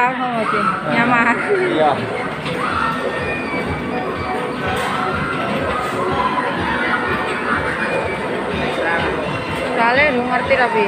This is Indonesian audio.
ta mau sih. Nyaman. Iya. Soalnya lu ngerti tapi